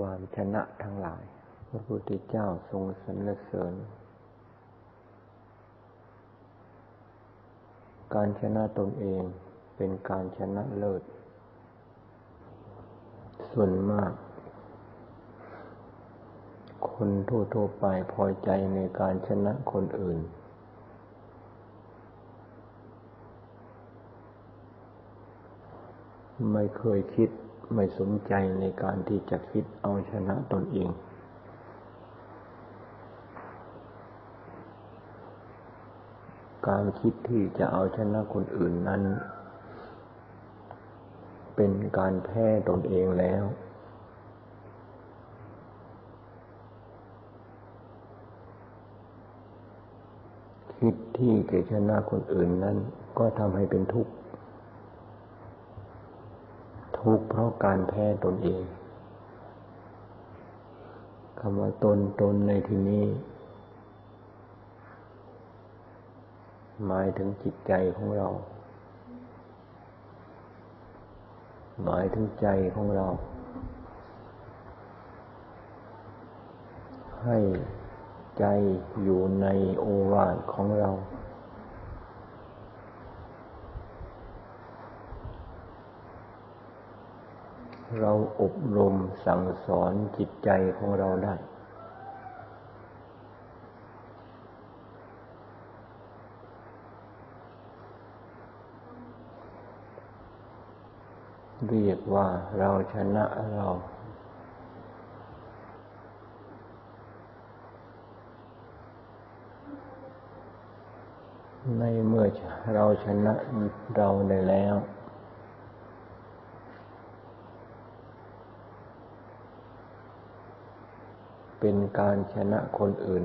ความชนะทั้งหลาย พระพุทธเจ้าทรงสรรเสริญ การชนะตนเองเป็นการชนะเลิศ ส่วนมาก คนทั่วๆไปพอใจในการชนะคนอื่นไม่เคยคิด ไม่สนใจในการที่จะคิดเอาชนะตนเอง การคิดที่จะเอาชนะคนอื่นนั้น เป็นการแพ้ตนเองแล้ว คิดที่จะชนะคนอื่นนั้น ก็ทำให้เป็นทุกข์ ทุกข์เพราะการแพ้ตนเองคำว่าตนตนในที่นี้ หมายถึงจิตใจของเรา หมายถึงใจของเรา ให้ใจอยู่ในโอวาทของเรา เราอบรมสั่งสอนจิตใจของเราได้ เรียกว่าเราชนะเราในเมื่อเราชนะเราได้แล้ว เป็นการชนะคนอื่น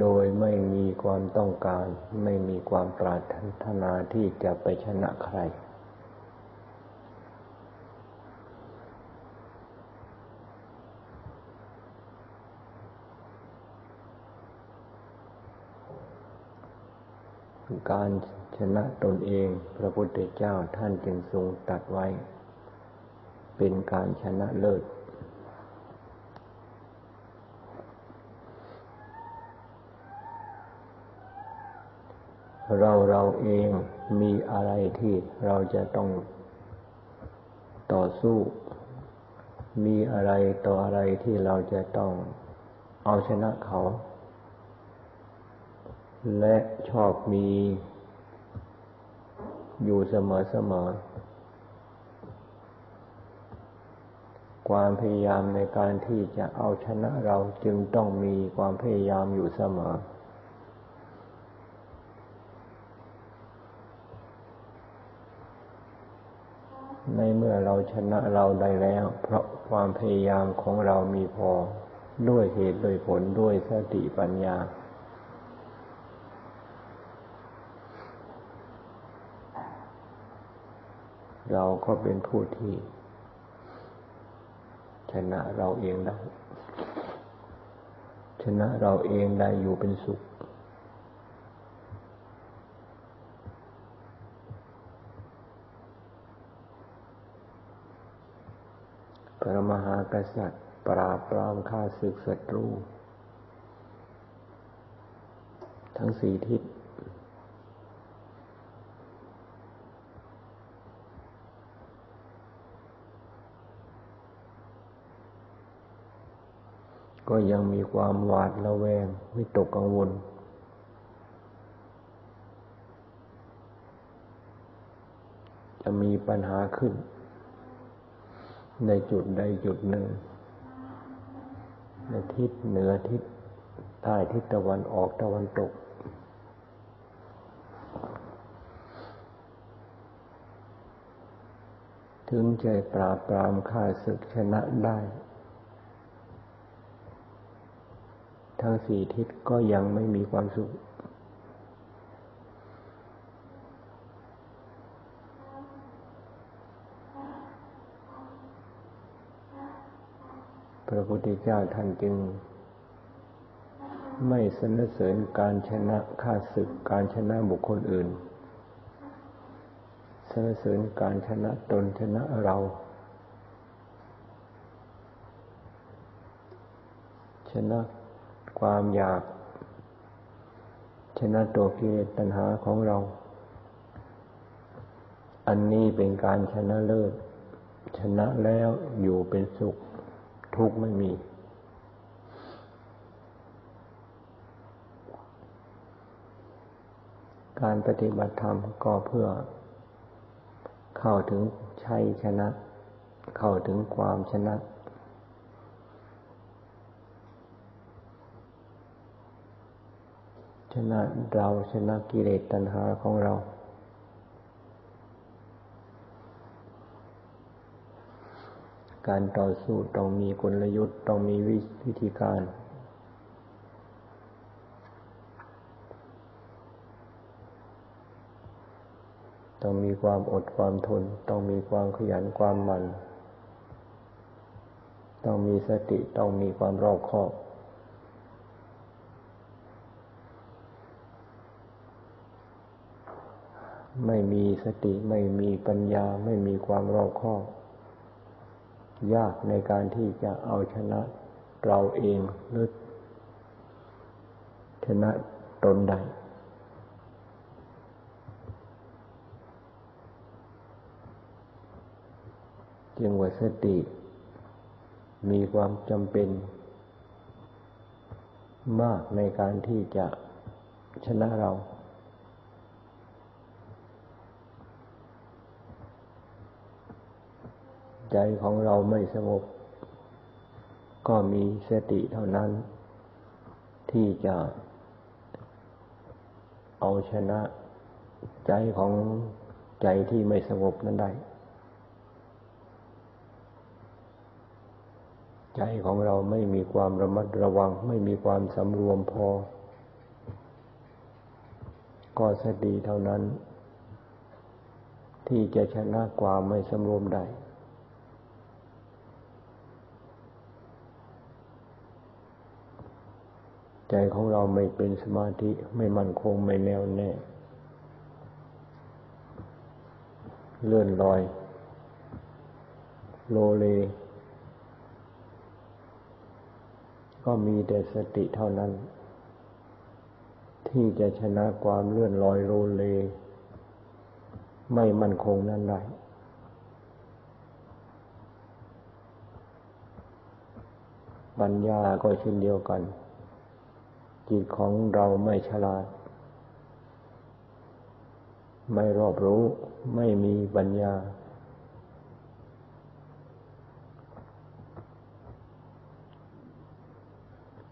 โดยไม่มีความต้องการ ไม่มีความปรารถนาที่จะไปชนะใคร การชนะตนเอง พระพุทธเจ้าท่านจึงทรงตัดไว้ เป็นการชนะเลิศ เราเราเองมีอะไรที่เราจะต้องต่อสู้ มีอะไรต่ออะไรที่เราจะต้องเอาชนะเขา และชอบมีอยู่เสมอเสมอความพยายามในการที่จะเอาชนะเราจึงต้องมีความพยายามอยู่เสมอ ในเมื่อเราชนะเราได้แล้ว เพราะความพยายามของเรามีพอ ด้วยเหตุด้วยผลด้วยสติปัญญา เราก็เป็นผู้ที่ ชนะเราเองได้ ชนะเราเองได้อยู่เป็นสุข พระมหากษัตริย์ ปราบปรามฆ่าศึกศัตรู ทั้งสี่ทิศก็ยังมีความหวาดระแวงวิตกกังวล จะมีปัญหาขึ้น ในจุดใดจุดหนึ่งในทิศเหนือทิศใต้ทิศตะวันออกตะวันตก ถึงใจปราบปรามข้าศึกชนะได้ ทั้งสี่ทิศก็ยังไม่มีความสุข พระพุทธเจ้าท่านจึง ไม่สนเสริญการชนะข้าศึกการชนะบุคคลอื่นสนเสริญการชนะตนชนะเรา ชนะความอยาก ชนะตัวกิเลสตัณหาของเรา อันนี้เป็นการชนะเลิศชนะแล้วอยู่เป็นสุข ทุกข์ไม่มี การปฏิบัติธรรมก็เพื่อ เข้าถึงชัยชนะ เข้าถึงความชนะชนะเราชนะกิเลสตัณหาของเรา การต่อสู้ต้องมีกลยุทธ์ต้องมีวิธีการ ต้องมีความอดความทน ต้องมีความขยันความหมั่นต้องมีสติต้องมีความรอบคอบไม่มีสติไม่มีปัญญาไม่มีความรอบคอบ ยากในการที่จะเอาชนะเราเองหรือชนะตนใด จึงว่าสติมีความจำเป็น มากในการที่จะชนะเรา ใจของเราไม่สงบ ก็มีสติเท่านั้น ที่จะเอาชนะใจของใจที่ไม่สงบนั้นได้ ใจของเราไม่มีความระมัดระวัง ไม่มีความสำรวมพอ ก็สติเท่านั้น ที่จะชนะความไม่สำรวมได้ ใจของเราไม่เป็นสมาธิไม่มั่นคงไม่แน่วแน่ เลื่อนลอย โลเล ก็มีแต่สติเท่านั้น ที่จะชนะความเลื่อนลอยโลเล ไม่มั่นคงนั้นได้ปัญญาก็เช่นเดียวกัน จิตของเราไม่ฉลาด ไม่รอบรู้ ไม่มีปัญญา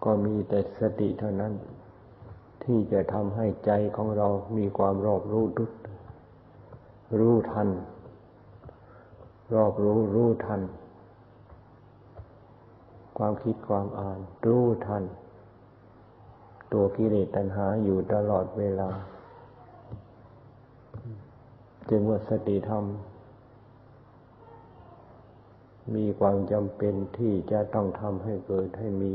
ก็มีแต่สติเท่านั้น ที่จะทำให้ใจของเรามีความรอบรู้ดุดรู้ทัน รอบรู้รู้ทัน ความคิดความอ่าน รู้ทัน ตัวกิเลสตัณหาอยู่ตลอดเวลา จึงว่าสติธรรม มีความจำเป็นที่จะต้องทำให้เกิดให้มี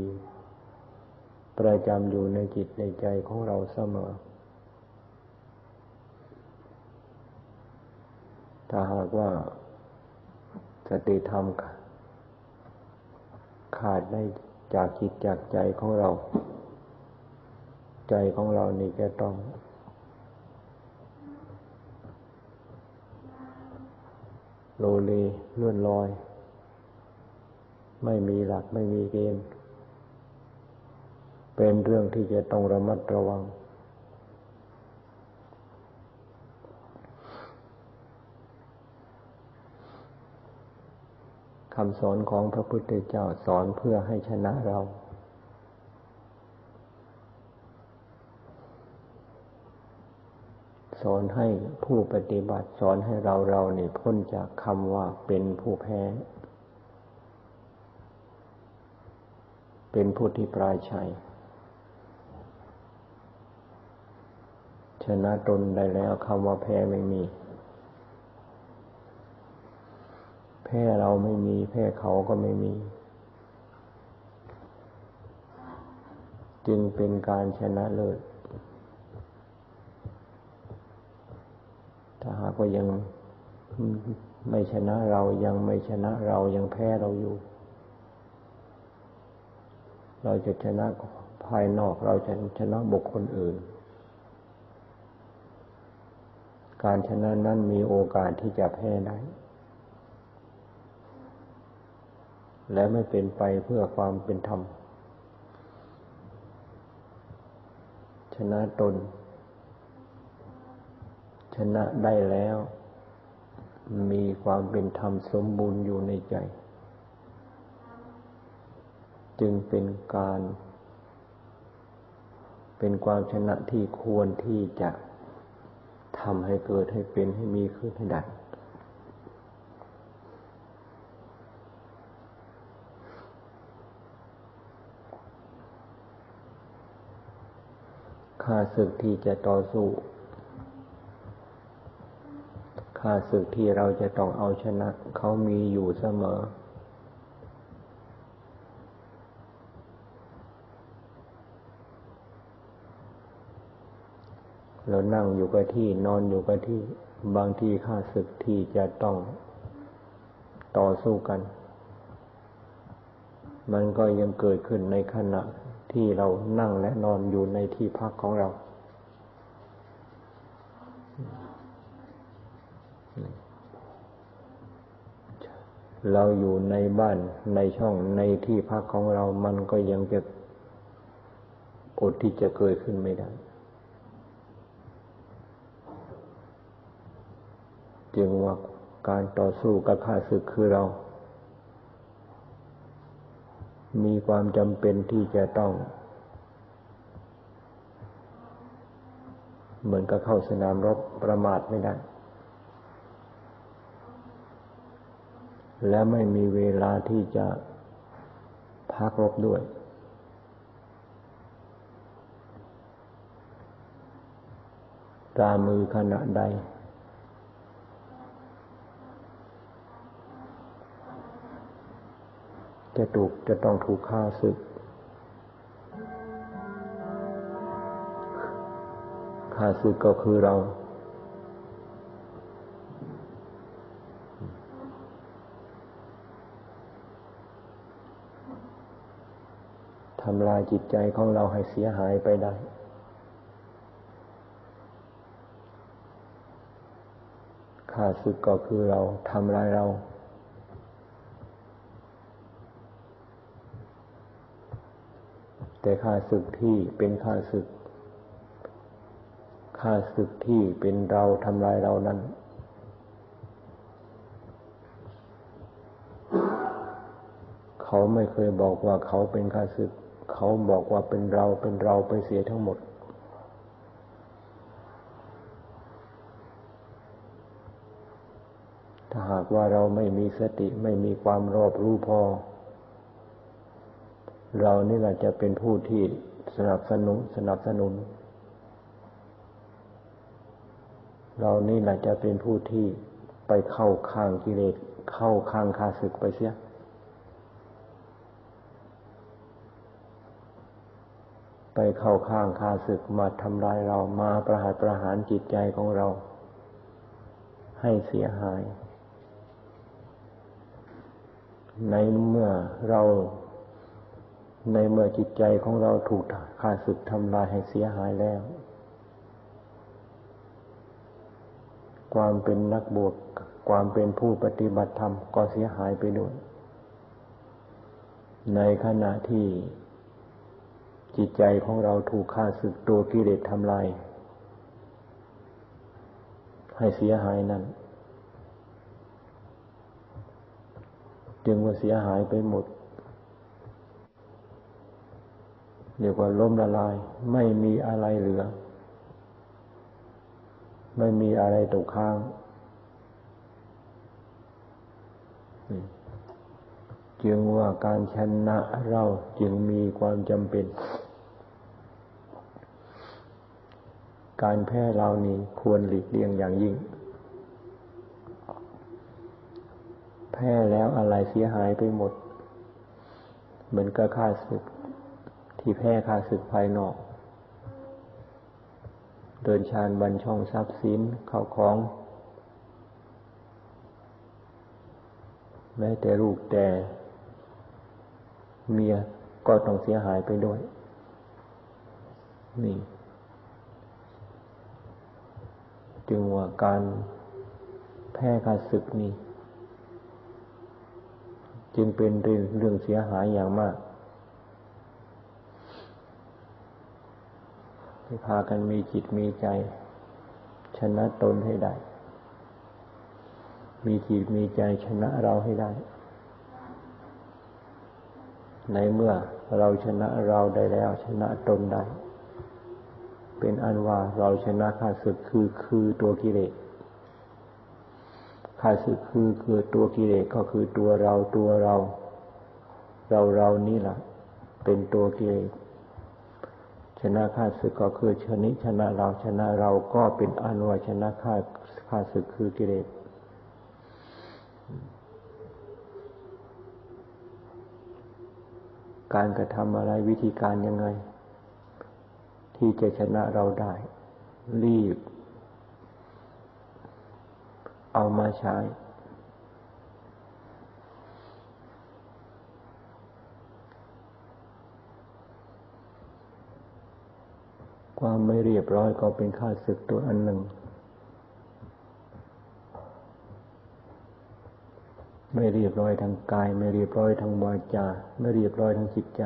ประจำอยู่ในจิตในใจของเราเสมอถ้าหากว่าสติธรรมขาดได้จากจิตจากใจของเรา ใจของเรานี่จะต้องโลเลเลื่อนลอย ไม่มีหลักไม่มีเกณฑ์เป็นเรื่องที่จะต้องระมัดระวัง คำสอนของพระพุทธเจ้าสอนเพื่อให้ชนะเรา สอนให้ผู้ปฏิบัติสอนให้เราเราเนี่พ้นจากคำว่าเป็นผู้แพ้ เป็นผู้ที่ปลายชัย ชนะตนได้แล้วคำว่าแพ้ไม่มี แพ้เราไม่มี แพ้เขาก็ไม่มี จึงเป็นการชนะเลิศ ถ้าหากว่ายังไม่ชนะเรายังไม่ชนะเรายังแพ้เราอยู่ เราจะชนะภายนอกเราจะชนะบุคคลอื่น การชนะนั้นมีโอกาสที่จะแพ้ได้ และไม่เป็นไปเพื่อความเป็นธรรม ชนะตน ชนะได้แล้ว มีความเป็นธรรมสมบูรณ์อยู่ในใจ จึงเป็นการ เป็นความชนะที่ควรที่จะทำให้เกิดให้เป็นให้มีขึ้นให้ได้ข้าศึกที่จะต่อสู้ ข้าศึกที่เราจะต้องเอาชนะเขามีอยู่เสมอ เรานั่งอยู่กับที่นอนอยู่กับที่บางทีข้าศึกที่จะต้องต่อสู้กัน มันก็ยังเกิดขึ้นในขณะที่เรานั่งและนอนอยู่ในที่พักของเรา เราอยู่ในบ้านในช่องในที่พักของเรามันก็ยังจะอดที่จะเกิดขึ้นไม่ได้ จึงว่าการต่อสู้กับข้าศึกคือเรา มีความจำเป็นที่จะต้อง เหมือนกับเข้าสนามรบประมาทไม่ได้ และไม่มีเวลาที่จะพักรบด้วย ตามือขณะใด จะถูกจะต้องถูกฆ่าศึกฆ่าศึกก็คือเรา ทำลายจิตใจของเราให้เสียหายไปได้ ข้าศึกก็คือเราทำลายเรา แต่ข้าศึกที่เป็นข้าศึกข้าศึกที่เป็นเราทำลายเรานั้น เขาไม่เคยบอกว่าเขาเป็นข้าศึก เขาบอกว่าเป็นเราเป็นเราไปเสียทั้งหมด ถ้าหากว่าเราไม่มีสติไม่มีความรอบรู้พอ เรานี่แหละจะเป็นผู้ที่สนับสนุนสนับสนุน เรานี่แหละจะเป็นผู้ที่ไปเข้าข้างกิเลสเข้าข้างคาศึกไปเสีย ไปเข้าข้างคาศึกมาทำลายเรามาประหารประหารจิตใจของเรา ให้เสียหาย ในเมื่อเรา ในเมื่อจิตใจของเราถูกข้าศึกทำลายให้เสียหายแล้ว ความเป็นนักบวชความเป็นผู้ปฏิบัติธรรมก็เสียหายไปด้วย ในขณะที่ จิตใจของเราถูกข้าศึกตัวกิเลสทำลายให้เสียหายนั้นจึงว่าเสียหายไปหมดเรียกว่าล้มละลาย ไม่มีอะไรเหลือ ไม่มีอะไรตกค้าง จึงว่าการชนะเราจึงมีความจำเป็น การแพ้เรานี้ควรหลีกเลี่ยงอย่างยิ่ง แพ้แล้วอะไรเสียหายไปหมด เหมือนกับค่าศึก ที่แพ้คาศึกภายนอก เดินชานบัญช่องทรัพย์สินเข้าของ แม้แต่ลูกแต่เมียก็ต้องเสียหายไปด้วย นี่ จึงว่าการแพ้การศึกนี่จึงเป็นเรื่องเสียหายอย่างมากให้พากันมีจิตมีใจ ชนะตนให้ได้ มีจิตมีใจชนะเราให้ได้ ในเมื่อเราชนะเราได้แล้วชนะตนได้ เป็นอันว่าเราชนะข้าศึกคือคือตัวกิเลสข้าศึกคือคือตัวกิเลสก็คือตัวเราตัวเรา เราเรานี่แหละเป็นตัวกิเลสชนะข้าศึกก็คือชนิชนะเราชนะเราก็เป็นอนุชนะข้าข้าศึกคือกิเลสการกระทำอะไรวิธีการยังไง ที่จะชนะเราได้ รีบ เอามาใช้ ความไม่เรียบร้อยก็เป็นข้าศึกตัวอันหนึ่ง ไม่เรียบร้อยทางกาย ไม่เรียบร้อยทางวาจา ไม่เรียบร้อยทางจิตใจ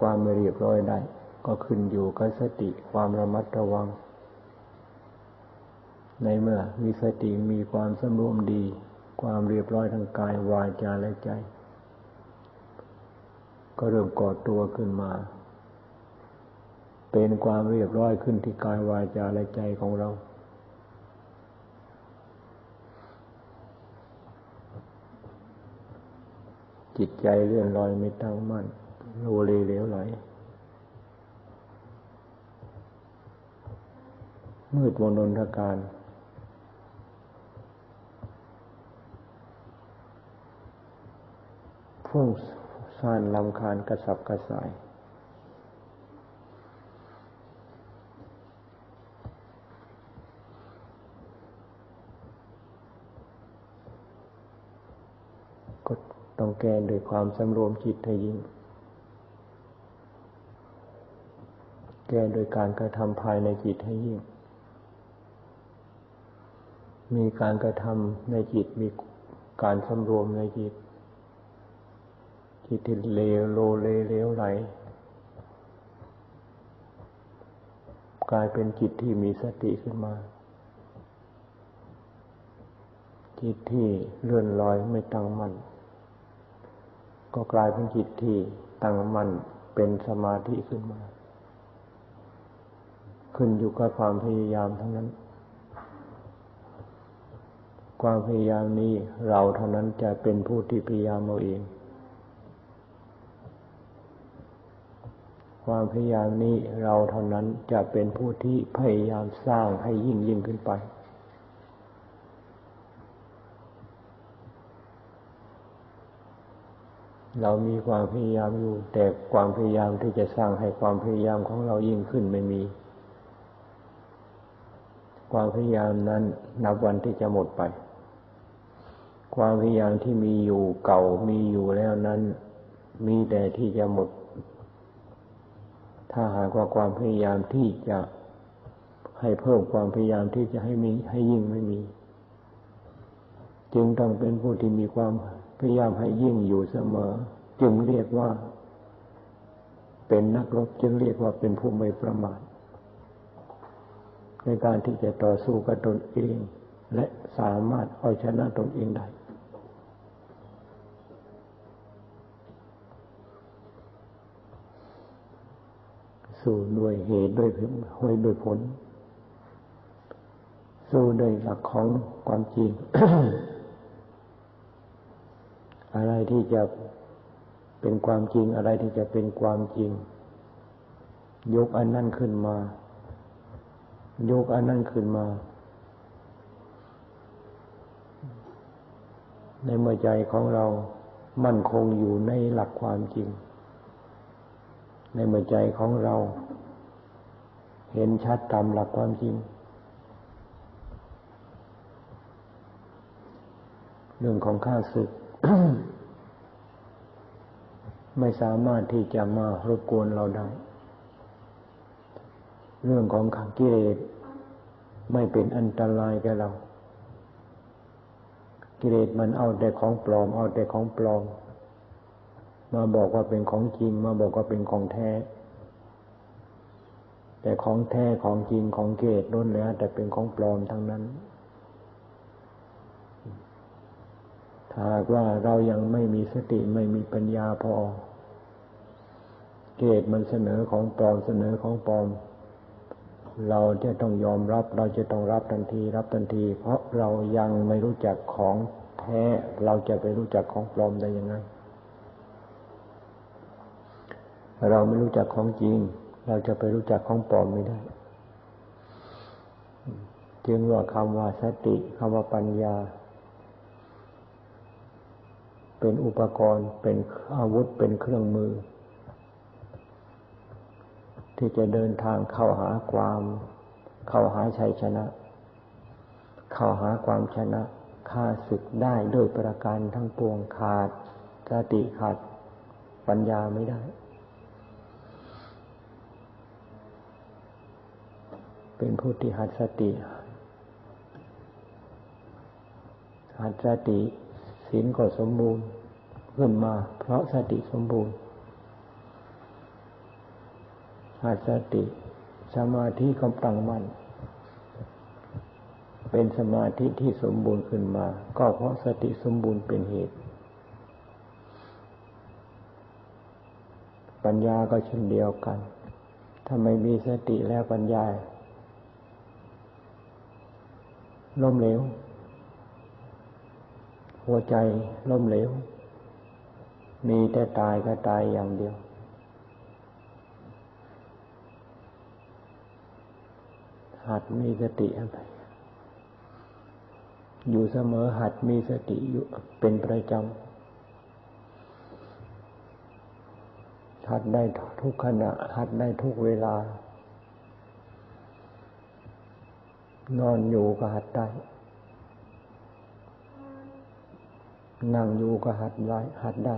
ความไม่เรียบร้อยได้ ก็ขึ้นอยู่กับสติความระมัดระวัง ในเมื่อมีสติมีความสำรวมดี ความเรียบร้อยทางกายวาจาและใจ ก็เริ่มก่อตัวขึ้นมา เป็นความเรียบร้อยขึ้นที่กายวาจาและใจของเราจิตใจเลื่อนลอยไม่ตั้งมั่น โลเลเหลวไหลมืดมนนทการ พุ่งซ่านลำคาญกระสับกระส่าย ก็ต้องแก้โดยความสำรวมจิตให้ยิ่ง แก้โดยการกระทำภายในจิตให้ยิ่ง มีการกระทำในจิต มีการสำรวมในจิต จิตที่เลวโลเลเลวไหล กลายเป็นจิตที่มีสติขึ้นมา จิตที่เลื่อนลอยไม่ตั้งมั่น ก็กลายเป็นจิตที่ตั้งมั่นเป็นสมาธิขึ้นมา ขึ้นอยู่กับความพยายามทั้งนั้น ความพยายามนี้เราเท่านั้นจะเป็นผู้ที่พยายามเอาเอง ความพยายามนี้เราเท่านั้นจะเป็นผู้ที่พยายามสร้างให้ยิ่งยิ่งขึ้นไป เรามีความพยายามอยู่แต่ความพยายามที่จะสร้างให้ความพยายามของเรายิ่งขึ้นไม่มี ความพยายามนั้นนับวันที่จะหมดไป ความพยายามที่มีอยู่เก่ามีอยู่แล้วนั้น มีแต่ที่จะหมด ถ้าหากว่าความพยายามที่จะให้เพิ่มความพยายามที่จะให้มีให้ยิ่งไม่มี จึงต้องเป็นผู้ที่มีความพยายามให้ยิ่งอยู่เสมอ จึงเรียกว่า เป็นนักรบจึงเรียกว่าเป็นผู้ไม่ประมาท ในการที่จะต่อสู้กับตนเอง และสามารถเอาชนะตนเองได้สู้ด้วยเหตุด้วยห้วยด้วยผล สู้ด้วยหลักของความจริง อะไรที่จะเป็นความจริงอะไรที่จะเป็นความจริง ยกอันนั้นขึ้นมา ยกอันนั้นขึ้นมา ในเมื่อใจของเรามั่นคงอยู่ในหลักความจริง ในเมื่อใจของเรา เห็นชัดตามหลักความจริง เรื่องของข้าศึก ไม่สามารถที่จะมารบกวนเราได้ เรื่องของขังกิเลสไม่เป็นอันตรายแก่เรา กิเลสมันเอาแต่ของปลอม เอาแต่ของปลอม มาบอกว่าเป็นของจริง มาบอกว่าเป็นของแท้ แต่ของแท้ของจริงของเกศล้นแล้ว แต่เป็นของปลอมทั้งนั้นถ้าว่าเรายังไม่มีสติไม่มีปัญญาพอ เกศมันเสนอของปลอมเสนอของปลอม เราจะต้องยอมรับ เราจะต้องรับทันทีรับทันที เพราะเรายังไม่รู้จักของแท้ เราจะไปรู้จักของปลอมได้ยังไง เราไม่รู้จักของจริง เราจะไปรู้จักของปลอมไม่ได้ จึงว่าคำว่าสติคำว่าปัญญา เป็นอุปกรณ์เป็นอาวุธเป็นเครื่องมือ ที่จะเดินทางเข้าหาความ เข้าหาชัยชนะ เข้าหาความชนะข้าศึกได้ด้วยประการทั้งปวงขาดสติขาดปัญญาไม่ได้ เป็นผู้ที่หัดสติ หัดสติศีลก็สมบูรณ์ ขึ้นมาเพราะสติสมบูรณ์ หัดสติ สมาธิกำลังมั่น เป็นสมาธิที่สมบูรณ์ขึ้นมา ก็เพราะสติสมบูรณ์เป็นเหตุ ปัญญาก็เช่นเดียวกัน ถ้าไม่มีสติแล้วปัญญาล้มเหลว หัวใจล้มเหลว มีแต่ตายก็ตายอย่างเดียว หัดมีสติอะไรอยู่เสมอหัดมีสติอยู่เป็นประจำหัดได้ทุกขณะ หัดได้ทุกเวลา นอนอยู่ก็หัดได้ นั่งอยู่ก็หัดได้ หัดได้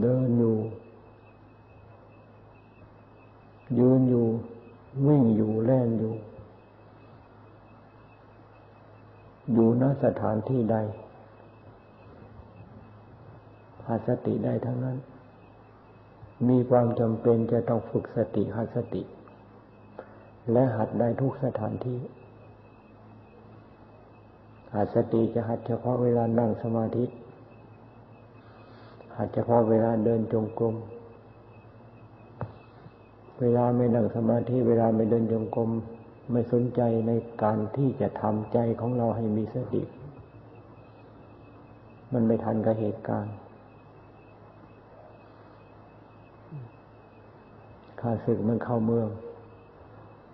เดินอยู่ ยืนอยู่ วิ่งอยู่แล่นอยู่ อยู่ณสถานที่ใดหาสติได้ทั้งนั้น มีความจำเป็นจะต้องฝึกสติหัดสติ และหัดได้ทุกสถานที่หัดสติจะหัดเฉพาะเวลานั่งสมาธิหัดเฉพาะเวลาเดินจงกรม เวลาไม่นั่งสมาธิเวลาไม่เดินจงกรมไม่สนใจในการที่จะทำใจของเราให้มีสติ มันไม่ทันกับเหตุการณ์ข้าศึกมันเข้าเมือง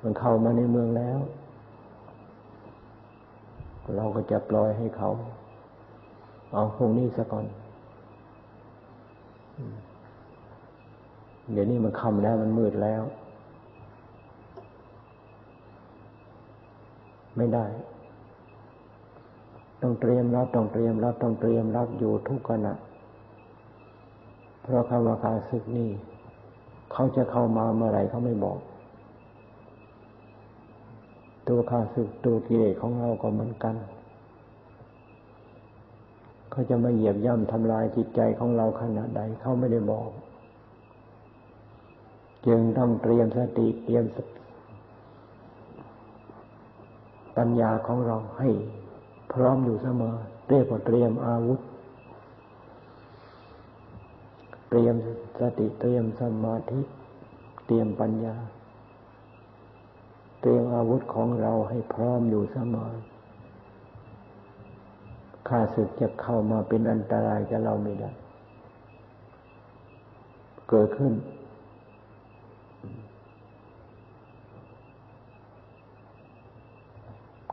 มันเข้ามาในเมืองแล้ว เราก็จะปล่อยให้เขา เอาพวกนี้ซะก่อน เดี๋ยวนี้มันค่ำแล้วมันมืดแล้ว ไม่ได้ ต้องเตรียมรับต้องเตรียมรับต้องเตรียมรับอยู่ทุกขณะเพราะคำว่าการศึกนี่เขาจะเข้ามาเมื่อไรเขาไม่บอก ตัวข้าศึกตัวกิเลสของเราก็เหมือนกันเขาจะมาเหยียบย่ำทำลายจิตใจของเราขนาดใดเขาไม่ได้บอก จึงต้องเตรียมสติเตรียมปัญญาของเราให้พร้อมอยู่เสมอเรียกว่าเตรียมอาวุธ เตรียมสติเตรียมสมาธิเตรียมปัญญา เตรียมอาวุธของเราให้พร้อมอยู่เสมอข้าศึกจะเข้ามาเป็นอันตรายกับเราไม่ได้ เกิดขึ้น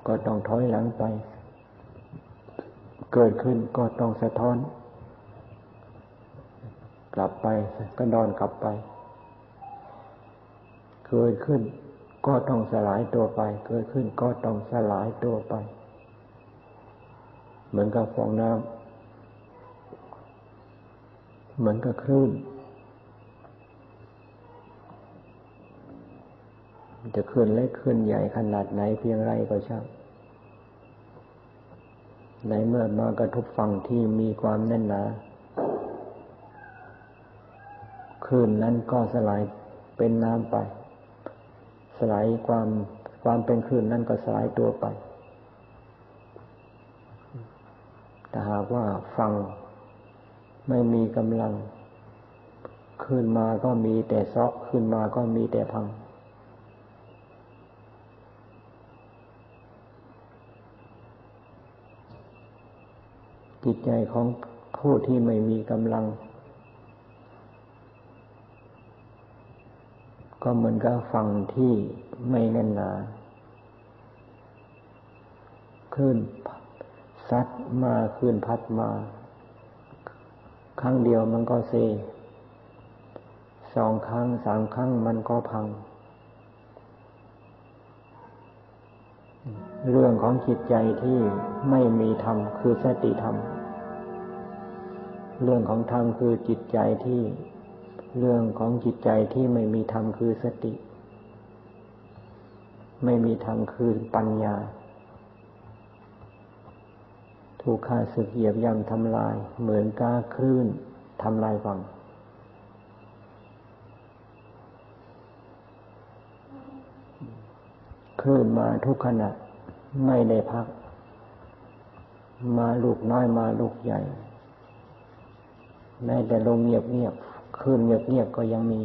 ก็ต้องถอยหลังไป เกิดขึ้นก็ต้องสะท้อน กลับไปก็ดอนกลับไป เกิดขึ้นก็ต้องสลายตัวไป เกิดขึ้นก็ต้องสลายตัวไป เหมือนกับฟองน้ำเหมือนกับคลื่น จะขึ้นเล็กขึ้นใหญ่ขนาดไหนเพียงไรก็ช่างในเมื่อมากระทบฝั่งที่มีความแน่นหนาคลื่นนั้นก็สลายเป็นน้ำไป สลายความความเป็นคลื่นนั้นก็สลายตัวไปแต่หากว่าฟังไม่มีกำลัง ขึ้นมาก็มีแต่ซอกขึ้นมาก็มีแต่พัง จิตใจของผู้ที่ไม่มีกำลัง ก็เหมือนกับฝั่งที่ไม่แน่นหนาขึ้นซัดมาขึ้นพัดมา ครั้งเดียวมันก็เซสองครั้งสามครั้งมันก็พัง เรื่องของจิตใจที่ไม่มีธรรมคือสติธรรม เรื่องของธรรมคือจิตใจที่ เรื่องของจิตใจที่ไม่มีธรรมคือสติ ไม่มีธรรมคือปัญญา ถูกข้าศึกเหยียบย่ำทำลาย เหมือนก้าคลื่นทำลายฝั่งคลื่นมาทุกขณะไม่ได้พัก มาลูกน้อยมาลูกใหญ่ แม้แต่ลมเงียบเงียบคลื่นเงียบเงียบก็ยังมี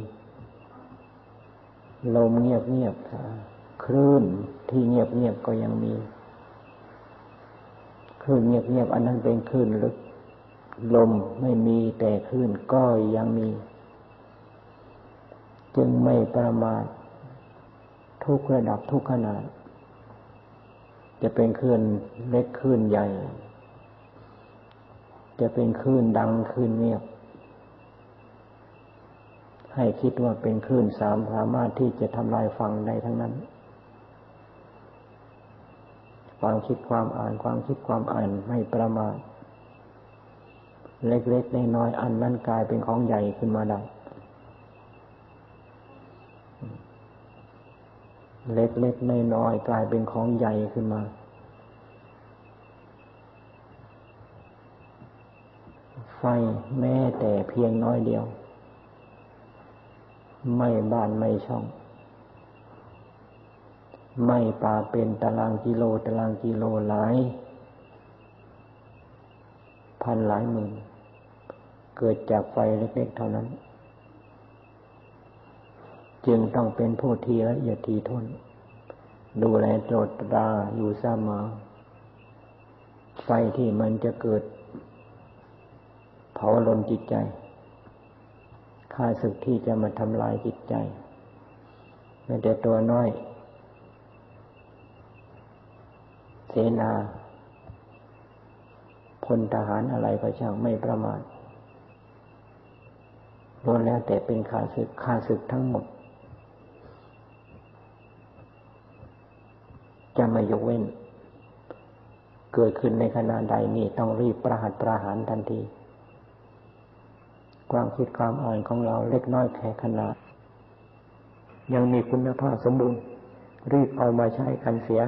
ลมเงียบเงียบคลื่นที่เงียบเงียบก็ยังมีคลื่นเงียบเงียบอันนั้นเป็นคลื่นลึก ลมไม่มีแต่คลื่นก็ยังมี จึงไม่ประมาททุกระดับทุกขนาดจะเป็นคลื่นเล็กคลื่นใหญ่ จะเป็นคลื่นดังคลื่นเงียบ ให้คิดว่าเป็นคลื่นสามสามารถที่จะทำลายฟังได้ทั้งนั้น ความคิดความอ่านความคิดความอ่านไม่ประมาทเล็กๆน้อยอันนั้นกลายเป็นของใหญ่ขึ้นมาได้เล็กๆน้อยกลายเป็นของใหญ่ขึ้นมา ไฟแม้แต่เพียงน้อยเดียว ไม่บ้านไม่ช่อง ไม่ป่าเป็นตารางกิโลตารางกิโลหลาย พันหลายหมื่น เกิดจากไฟเล็กๆเท่านั้น จึงต้องเป็นผู้ที่ละเอียดทีทน ดูแลตรวจตราอยู่เสมอไฟที่มันจะเกิด ผาลนจิตใจข้าศึกที่จะมาทำลายจิตใจแม้แต่ตัวน้อย เสนาพลทหารอะไรก็ช่างไม่ประมาทล้วนแล้วแต่เป็นข้าศึกข้าศึกทั้งหมด จะไม่ยกเว้น เกิดขึ้นในขณะใดนี่ต้องรีบประหัตประหารทันที ความคิดความอ่านของเราเล็กน้อยแค่ขนาด ยังมีคุณภาพสมบูรณ์ รีบเอามาใช้กันเสีย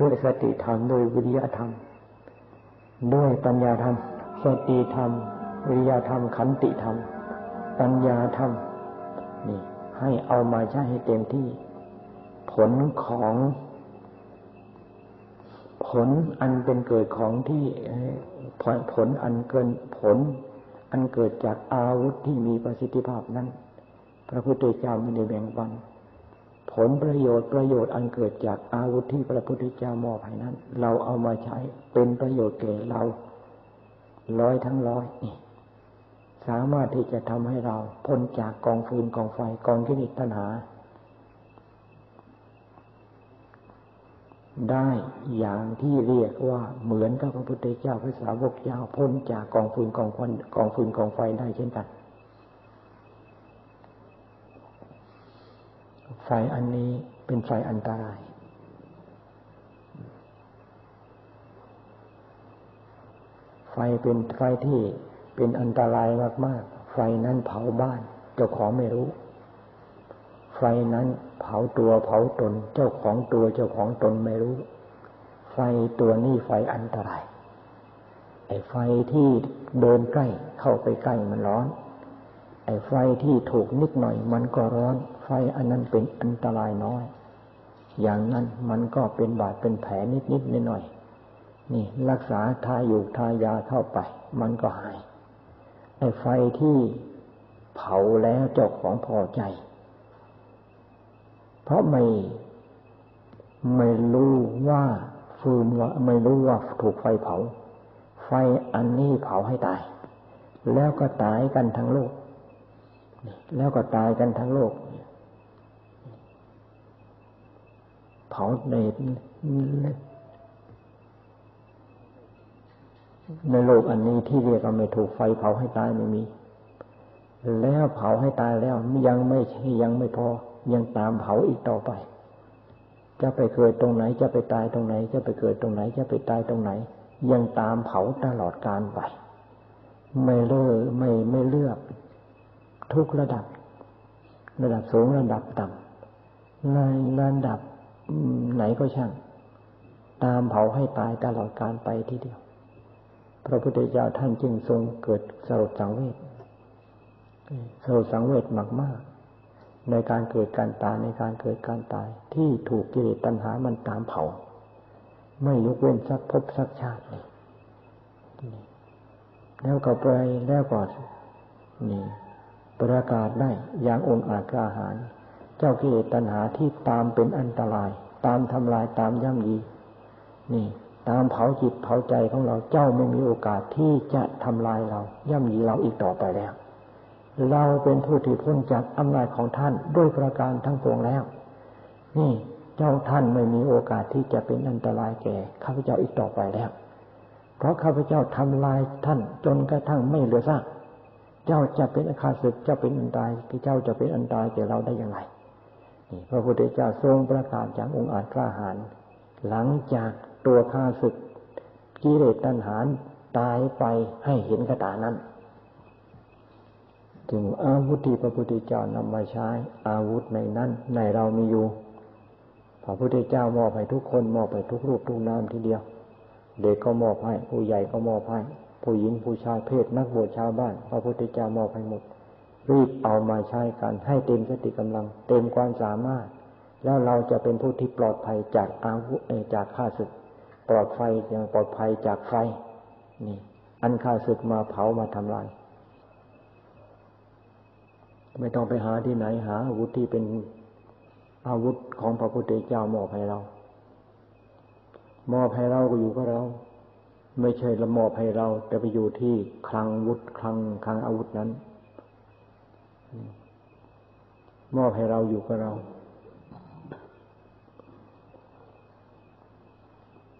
ด้วยสติธรรมด้วยวิริยะธรรม ด้วยปัญญาธรรม สติธรรม วิริยะธรรมขันติธรรม ปัญญาธรรมนี่ให้เอามาใช้ให้เต็มที่ ผลของ ผลอันเป็นเกิดของที่ผลอันเกินผล อันเกิดจากอาวุธที่มีประสิทธิภาพนั้น พระพุทธเจ้าไม่ได้แบ่งปัน ผลประโยชน์ประโยชน์อันเกิดจากอาวุธที่พระพุทธเจ้ามอบให้นั้น เราเอามาใช้เป็นประโยชน์แก่เรา ร้อยทั้งร้อยนี่สามารถที่จะทำให้เราพ้นจากกองฟืนกองไฟกองกิเลสตัณหา ได้อย่างที่เรียกว่าเหมือนกับพระพุทธเจ้าพระสาวกเจ้าพ้นจากกองฟืนกองควันกองฟืนกองไฟได้เช่นกัน ไฟอันนี้เป็นไฟอันตราย ไฟเป็นไฟที่เป็นอันตรายมากๆ ไฟนั้นเผาบ้านเจ้าของไม่รู้ ไฟนั้นเผาตัวเผาตน เจ้าของตัวเจ้าของตนไม่รู้ ไฟตัวนี้ไฟอันตรายไอ้ไฟที่เดินใกล้เข้าไปใกล้มันร้อน ไอ้ไฟที่ถูกนิดหน่อยมันก็ร้อน ไฟอันนั้นเป็นอันตรายน้อย อย่างนั้นมันก็เป็นบาดเป็นแผลนิดนิดหน่อยนี่รักษาทาอยู่ทายาเข้าไป มันก็หาย ไอ้ไฟที่เผาแล้วเจ้าของพอใจ เพราะไม่ไม่รู้ว่าฟืนว่าไม่รู้ว่าถูกไฟเผา ไฟอันนี้เผาให้ตาย แล้วก็ตายกันทั้งโลก แล้วก็ตายกันทั้งโลก เผาในในโลกอันนี้ที่เรียกว่าไม่ถูกไฟเผาให้ตายไม่มี แล้วเผาให้ตายแล้วยังไม่ยังไม่พอ ยังตามเผาอีกต่อไป จะไปเกิดตรงไหน จะไปตายตรงไหน จะไปเกิดตรงไหน จะไปตายตรงไหน ยังตามเผาตลอดการไป ไม่เลิกไม่ไม่เลือก ทุกระดับ ระดับสูงระดับต่ำในระดับไหนก็ช่าง ตามเผาให้ตายตลอดการไปทีเดียว พระพุทธเจ้าท่านจึงทรงเกิดสลดสังเวชสลดสังเวชมากมาก ในการเกิดการตายในการเกิดการตาย ที่ถูกกิเลสตัณหามันตามเผา ไม่ยกเว้นสักภพสักชาตินี่แล้วก็ไปแล้วก็นี่ประกาศได้อย่างองค์อาจกล้าหาญเจ้ากิเลสตัณหาที่ตามเป็นอันตราย ตามทำลายตามย่ำยีนี่ ตามเผาจิตเผาใจของเราเจ้าไม่มีโอกาสที่จะทำลายเรา ย่ำยีเราอีกต่อไปแล้ว เราเป็นผู้ที่พ้นจากอำนาจของท่านด้วยประการทั้งปวงแล้ว นี่เจ้าท่านไม่มีโอกาสที่จะเป็นอันตรายแก่ข้าพเจ้าอีกต่อไปแล้ว เพราะข้าพเจ้าทำลายท่านจนกระทั่งไม่เหลือซากเจ้าจะเป็นอาคาศึกเจ้าเป็นอันตรายเจ้าจะเป็นอันตรายแก่เราได้อย่างไรนี่พระพุทธเจ้าทรงประกาศจากองค์อาจกล้าหาญหลังจากตัวข้าศึกกิเลสตัณหาตายไปให้เห็นกระตานั้น ถึงอาวุธที่พระพุทธเจ้านำมาใช้ อาวุธในนั้นในเรามีอยู่ พระพุทธเจ้ามอบให้ทุกคนมอบให้ทุกรูปทุกนามทีเดียว เด็กก็มอบให้ ผู้ใหญ่ก็มอบให้ ผู้หญิงผู้ชายเพศนักบวชชาวบ้าน พระพุทธเจ้ามอบให้หมด รีบเอามาใช้กันให้เต็มสติกำลัง เต็มความสามารถ แล้วเราจะเป็นผู้ที่ปลอดภัยจากอาวุธจากข้าศึก ปลอดภัยอย่างปลอดภัยจากไฟนี่อันข้าศึกมาเผามาทำลาย ไม่ต้องไปหาที่ไหนหาอาวุธที่เป็นอาวุธของพระพุทธเจ้ามอบให้เรา มอบให้เราก็อยู่กับเรา ไม่ใช่ละมอบให้เรา แต่ไปอยู่ที่คลังวุธคลังคลังอาวุธนั้น มอบให้เราอยู่กับเรา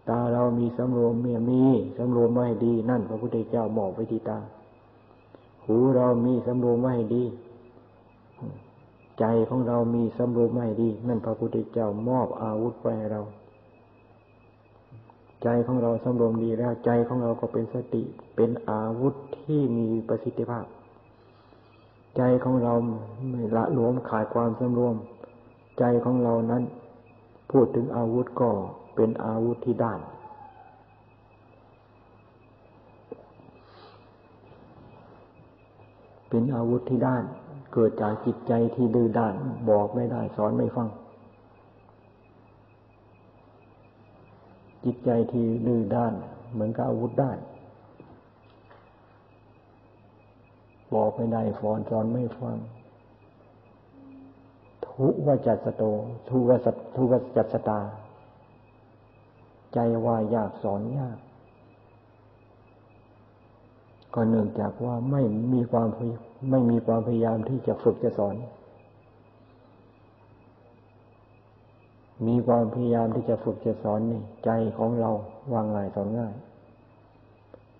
ตาเรามีสำรวมเมียมีสำรวมไว้ดี นั่น พระพุทธเจ้ามอบไว้ที่ตา หูเรามีสำรวมไว้ให้ดี ใจของเรามีสำรวมไว้ให้ดี นั่นพระพุทธเจ้ามอบอาวุธไว้ให้เรา ใจของเราสำรวมดีแล้ว ใจของเราก็เป็นสติเป็นอาวุธที่มีประสิทธิภาพ ใจของเราไม่ละหลวมขาดความสำรวม ใจของเรานั้น พูดถึงอาวุธก็เป็นอาวุธที่ด้านเป็นอาวุธที่ด้าน เกิดจากจิตใจที่ดื้อด้านบอกไม่ได้สอนไม่ฟัง จิตใจที่ดื้อด้าน เหมือนกับอาวุธด้านบอกไม่ได้ฟอนสอนไม่ฟังทุวจัสโตทุวสัทุวจัสตา ใจว่ายากสอนยาก ก็เนื่องจากว่าไม่มีความไม่มีความพยายามที่จะฝึกจะสอน มีความพยายามที่จะฝึกจะสอนนี่ ใจของเราวางง่ายสอนง่าย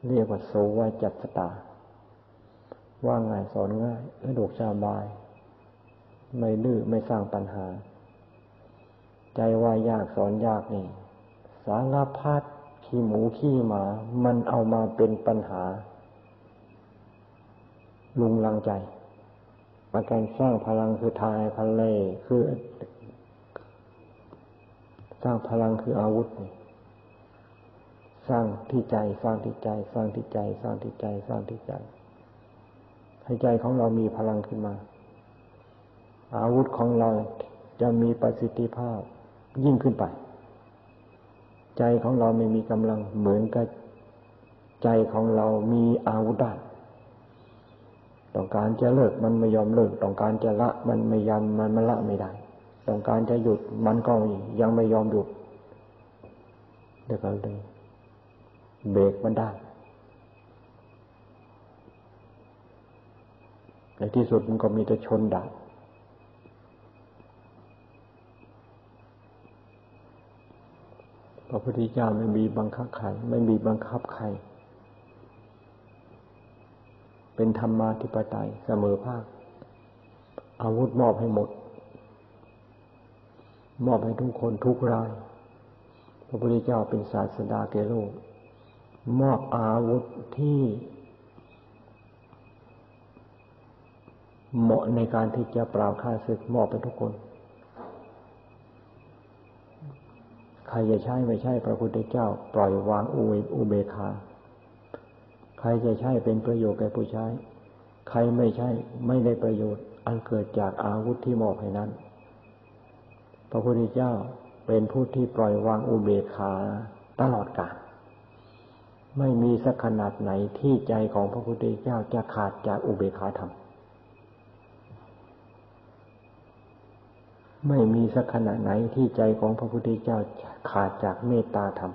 เรียกว่าโสวจัสตาว่าง่ายสอนง่ายสะดวกสบาย ไม่ดื้อไม่สร้างปัญหา ใจว่ายากสอนยากนี่ สารพัดขี้หมูขี้หมา มันเอามาเป็นปัญหา ลุงลังใจมาการสร้างพลังคือทายพันเลคือ สร้างพลังคืออาวุธสร้างที่ใจ สร้างที่ใจ สร้างที่ใจ สร้างที่ใจ สร้างที่ใจ ให้ใจของเรามีพลังขึ้นมา อาวุธของเราจะมีประสิทธิภาพยิ่งขึ้นไป ใจของเราไม่มีกำลังเหมือนกับใจของเรามีอาวุธได้ ต้องการจะเลิกมันไม่ยอมเลิก ต้องการจะละมันไม่ยอมมันมันละไม่ได้ ต้องการจะหยุดมันก็ยังไม่ยอมหยุดเดี๋ยวกันเลยเบรกมันได้ในที่สุดมันก็มีแต่ชนดาบพระพุทธเจ้าไม่มีบังคับใคร ไม่มีบังคับใคร เป็นธรรมาธิปไตยเสมอภาค อาวุธมอบให้หมด มอบให้ทุกคนทุกราย พระพุทธเจ้าเป็นศาสดาแก่โลก มอบอาวุธที่เหมาะในการที่จะปราบข้าศึกมอบไปทุกคน ใครจะใช้ไม่ใช่พระพุทธเจ้า ปล่อยวางอุเอุเบคา ใครจะใช้เป็นประโยชน์แก่ผู้ใช้ ใครไม่ใช่ไม่ได้ประโยชน์ อันเกิดจากอาวุธที่มอบให้นั้น พระพุทธเจ้าเป็นผู้ที่ปล่อยวางอุเบคาตลอดกาลไม่มีสักขนาดไหนที่ใจของพระพุทธเจ้าจะขาดจากอุเบคาธรรม ไม่มีสักขณะไหนที่ใจของพระพุทธเจ้าขาดจากเมตตาธรรม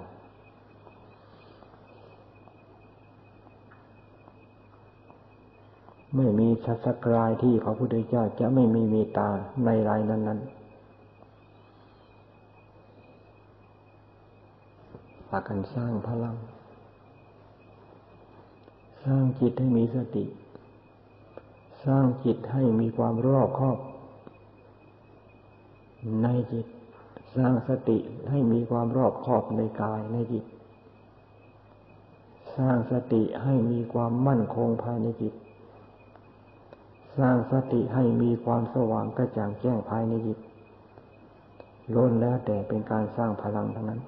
ไม่มีชัสกรายที่พระพุทธเจ้าจะไม่มีเมตตาในรายนั้น ๆพากันสร้างพลัง สร้างจิตให้มีสติ สร้างจิตให้มีความรอบคอบ ในจิต สร้างสติให้มีความรอบคอบในกายในจิต สร้างสติให้มีความมั่นคงภายในจิต สร้างสติให้มีความสว่างกระจ่างแจ้งภายในจิตล้นแล้วแต่เป็นการสร้างพลังทั้งนั้น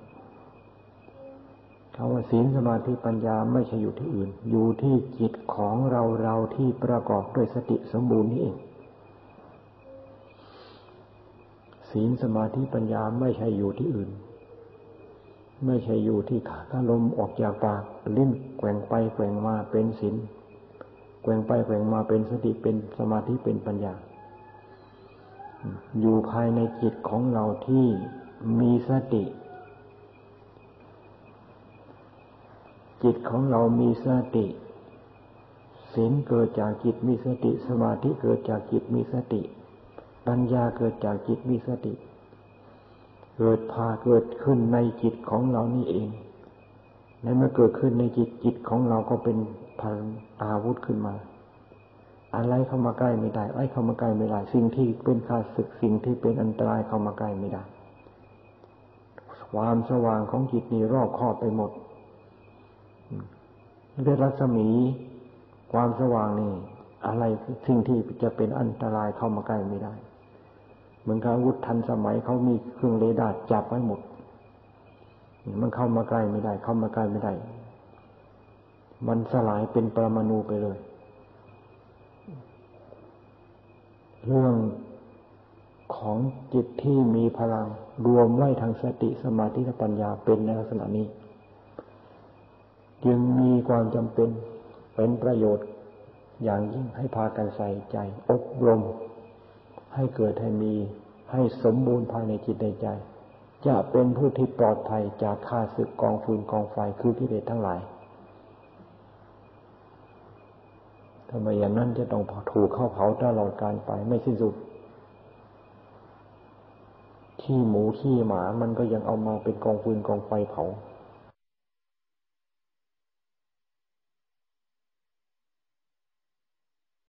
คำว่าศีลสมาธิปัญญาไม่ใช่อยู่ที่อื่น อยู่ที่จิตของเราเราที่ประกอบด้วยสติสมบูรณ์นี่เอง ศีลสมาธิปัญญาไม่ใช่อยู่ที่อื่น ไม่ใช่อยู่ที่ขาลมออกจากปากลิ้นแกว่งไปแกว่งมาเป็นศีล กว่งไปแกว่งมาเป็นสติเป็นสมาธิเป็นปัญญา อยู่ภายในจิตของเราที่มีสติ จิตของเรามีสติศีลเกิดจากจิตมีสติ สมาธิเกิดจากจิตมีสติ ปัญญาเกิดจากจิตมีสติ เกิดพาเกิดขึ้นในจิตของเรานี่เอง และเมื่อเกิดขึ้นในจิตจิตของเราก็เป็น พันอาวุธขึ้นมา อะไรเข้ามาใกล้ไม่ได้อะไรเข้ามาใกล้ไม่ได้สิ่งที่เป็นข้าศึกสิ่งที่เป็นอันตรายเข้ามาใกล้ไม่ได้ ความสว่างของจิตนี่รอบครอบไปหมดด้วยรัศมีความสว่างนี่ อะไรสิ่งที่จะเป็นอันตรายเข้ามาใกล้ไม่ได้ เหมือนกับอาวุธทันสมัยเขามีเครื่องเรดาร์จับไว้หมด มันเข้ามาใกล้ไม่ได้ เข้ามาใกล้ไม่ได้ มันสลายเป็นปรมาณูไปเลย เรื่องของจิตที่มีพลังรวมไว้ทางสติสมาธิและปัญญาเป็นในลักษณะนี้ จึงมีความจำเป็นเป็นประโยชน์อย่างยิ่งให้พากันใส่ใจอบรม ให้เกิดให้มีให้สมบูรณ์ภายในจิตในใจ จะเป็นผู้ที่ปลอดภัยจากข้าศึกกองฟืนกองไฟคือกิเลสทั้งหลาย ทำไมอย่างนั้นจะต้องถูกเข้าเผาตลอดการไปไม่สิ้นสุด ขี้หมูขี้หมามันก็ยังเอามาเป็นกองฟืนกองไฟเผา